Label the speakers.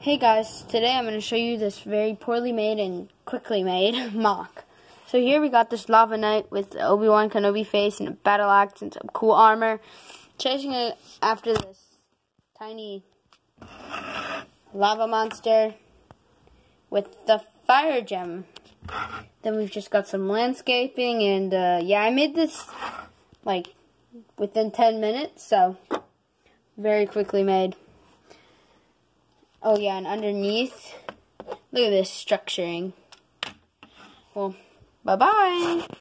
Speaker 1: Hey guys, today I'm going to show you this very poorly made and quickly made MOC. So here we got this Lava Knight with Obi-Wan Kenobi face and a battle axe and some cool armor. Chasing it after this tiny lava monster with the fire gem. Then we've just got some landscaping and uh, yeah, I made this like within 10 minutes, so very quickly made. Oh yeah, and underneath, look at this structuring. Well, bye-bye.